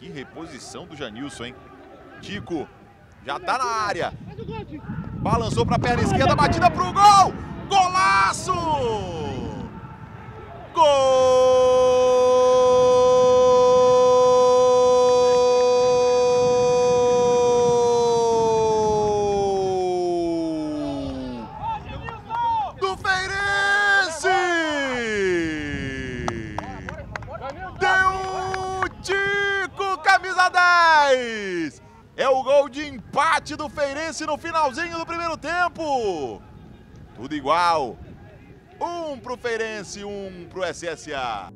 Que reposição do Janilson, hein? Tico já tá na área. Balançou pra perna esquerda, batida pro gol! Golaço! Camisa 10! É o gol de empate do Feirense no finalzinho do primeiro tempo. Tudo igual. Um pro Feirense, um pro SSA.